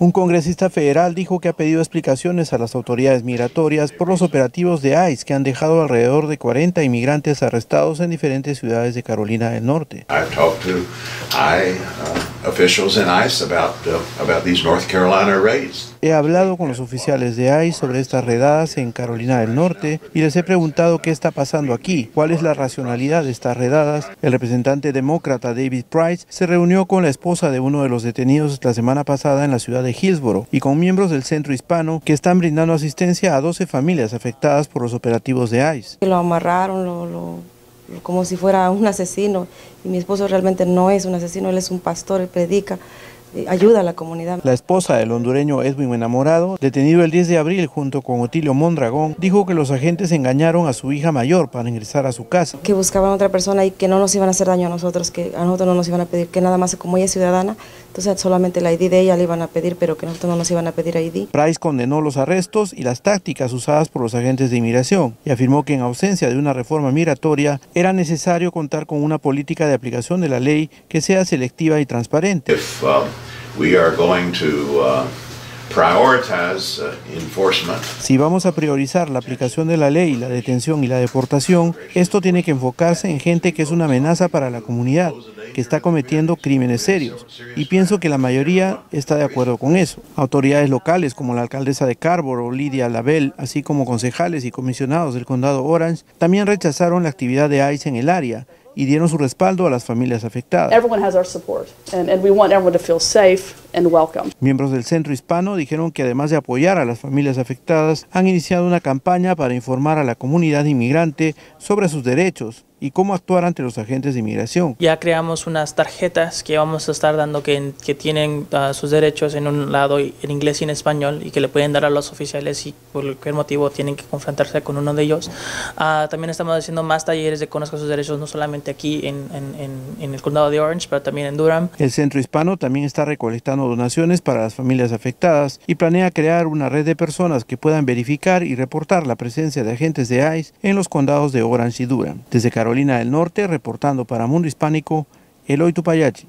Un congresista federal dijo que ha pedido explicaciones a las autoridades migratorias por los operativos de ICE que han dejado alrededor de 40 inmigrantes arrestados en diferentes ciudades de Carolina del Norte. He hablado con los oficiales de ICE sobre estas redadas en Carolina del Norte y les he preguntado qué está pasando aquí, cuál es la racionalidad de estas redadas. El representante demócrata David Price se reunió con la esposa de uno de los detenidos la semana pasada en la ciudad de Hillsborough y con miembros del centro hispano que están brindando asistencia a 12 familias afectadas por los operativos de ICE. Lo amarraron, como si fuera un asesino y mi esposo realmente no es un asesino, él es un pastor, él predica. Eh, ayuda a la comunidad. La esposa del hondureño Edwin Enamorado, detenido el 10 de abril junto con Otilio Mondragón, dijo que los agentes engañaron a su hija mayor para ingresar a su casa. Que buscaban a otra persona y que no nos iban a hacer daño a nosotros, que a nosotros no nos iban a pedir, que nada más como ella es ciudadana, entonces solamente la ID de ella le iban a pedir, pero que nosotros no nos iban a pedir ID. Price condenó los arrestos y las tácticas usadas por los agentes de inmigración y afirmó que en ausencia de una reforma migratoria era necesario contar con una política de aplicación de la ley que sea selectiva y transparente. Um, we are going to, uh, uh. Si vamos a priorizar la aplicación de la ley, la detención y la deportación, esto tiene que enfocarse en gente que es una amenaza para la comunidad, que está cometiendo crímenes serios. Y pienso que la mayoría está de acuerdo con eso. Autoridades locales como la alcaldesa de Carborough, Lidia Label, así como concejales y comisionados del condado Orange, también rechazaron la actividad de ICE en el área y dieron su respaldo a las familias afectadas. Miembros del Centro Hispano dijeron que además de apoyar a las familias afectadas, han iniciado una campaña para informar a la comunidad inmigrante sobre sus derechos y cómo actuar ante los agentes de inmigración. Ya creamos unas tarjetas que vamos a estar dando que, que tienen ah, sus derechos en un lado en inglés y en español y que le pueden dar a los oficiales si por cualquier motivo tienen que confrontarse con uno de ellos. Ah, también estamos haciendo más talleres de conozca sus derechos, no solamente aquí en, en, en el condado de Orange, pero también en Durham. El Centro Hispano también está recolectando donaciones para las familias afectadas y planea crear una red de personas que puedan verificar y reportar la presencia de agentes de ICE en los condados de Orange y Durham. Desde Carolina del Norte, reportando para Mundo Hispánico, Eloy Tupayachi.